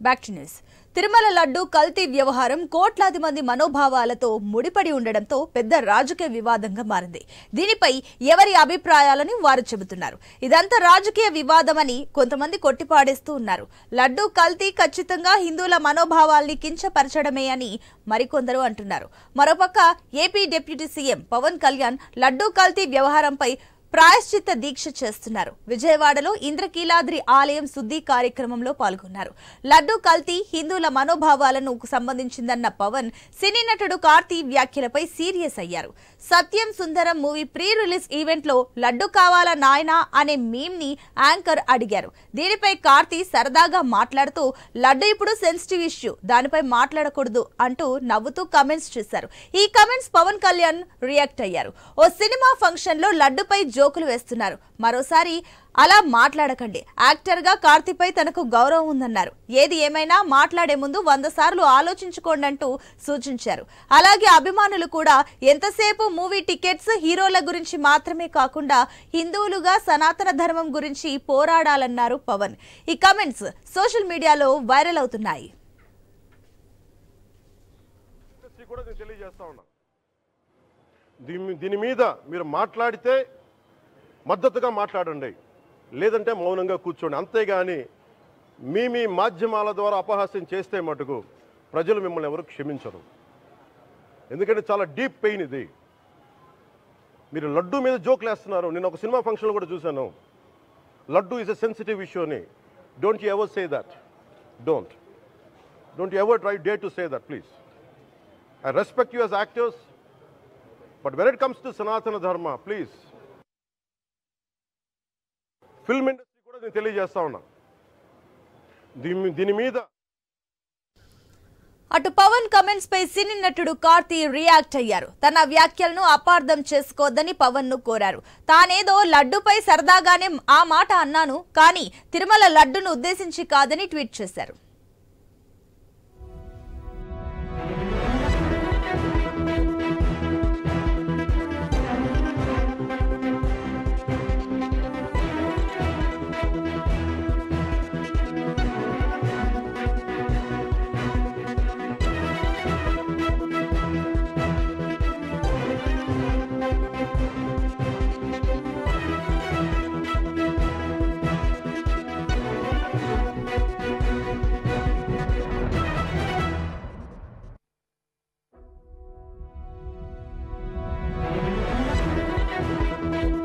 Back to news Tirumala laddu కల్తీ వ్యవహారం కోట్లాది మంది మనోభావాలతో ముడిపడి ఉండడంతో పెద్ద రాజకీయ వివాదంగా మారింది. దీనిపై ఎవరి అభిప్రాయాలని వారు చెబుతున్నారు. ఇదంతా రాజకీయ వివాదమని కొంతమంది కొట్టిపాడేస్తూ ఉన్నారు. లడ్డు కల్తీ ఖచ్చితంగా హిందువుల మనోభావాల్ని కించపరచడమే అని మరికొందరు అంటున్నారు. మరోపక్క AP deputy CM Pawan Kalyan laddu కల్తీ వ్యవహారంపై ప్రాయశ్చిత్త దీక్ష చేస్తున్నారు. విజయవాడలో ఇంద్రకీలాద్రి ఆలయం శుద్ధి కార్యక్రమంలో పాల్గొన్నారు. లడ్డు కల్తీ హిందువుల మనోభావాలను సంబంధించిందన్న పవన్ సినీ నటుడు కార్తీ వ్యాఖ్యలపై సీరియస్ అయ్యారు. Satyam Sundaram movie pre release ఈవెంట్లో లడ్డు కావాలా నాయనా అనే మీమ్ని యాంకర్ అడిగారు. దీనిపై కార్తీ సరదాగా మాట్లాడుతూ లడ్డు ఇప్పుడు సెన్సిటివ్ ఇష్యూ దానిపై మాట్లాడకూడదు అంటూ నవ్వుతూ కమెంట్స్ చేశారు. ఈ కమెంట్స్ పవన్ కళ్యాణ్ రియాక్ట్ అయ్యారు. ఓ సినిమా ఫంక్షన్లో లడ్డుపై జోకులు వేస్తున్నారు. మరోసారి అలా మాట్లాడకండి. యాక్టర్గా కార్తిపై కార్తీపై తనకు గౌరవం ఉందన్నారు. ఏది ఏమైనా మాట్లాడే ముందు వంద సార్లు ఆలోచించుకోండి అంటూ సూచించారు. అలాగే అభిమానులు కూడా ఎంతసేపు మూవీ టికెట్స్ హీరోల గురించి మాత్రమే కాకుండా హిందువులుగా సనాతన ధర్మం గురించి పోరాడాలన్నారు పవన్. ఈ కమెంట్స్ సోషల్ మీడియాలో వైరల్ అవుతున్నాయి. దీని మీద మీరు మాట్లాడితే మద్దతుగా మాట్లాడండి. లేదంటే మౌనంగా కూర్చోండి. అంతేగాని మీ మీ మాధ్యమాల ద్వారా అపహాస్యం చేస్తే మటుకు ప్రజలు మిమ్మల్ని ఎవరు క్షమించరు. ఎందుకంటే చాలా డీప్ పెయిన్ ఇది. మీరు లడ్డు మీద జోకులు వేస్తున్నారు. నేను ఒక సినిమా ఫంక్షన్లో కూడా చూశాను. Laddu is a sensitive issue అని. Don't you ever say that don't don't ever try day to say that please I respect you actives but but when comes to Sanatana Dharma please. Film industry కూడా నేను తెలియజేస్తా ఉన్నా. దీని దీని మీద అటు Pawan comments పై సినీ నటుడు కార్తీ రియాక్ట్ అయ్యారు. తన వ్యాఖ్యలను అపార్థం చేసుకోవద్దని పవన్ను కోరారు. తానేదో లడ్డుపై సరదాగానే ఆ మాట అన్నాను కానీ తిరుమల లడ్డును ఉద్దేశించి కాదని ట్వీట్ చేశారు.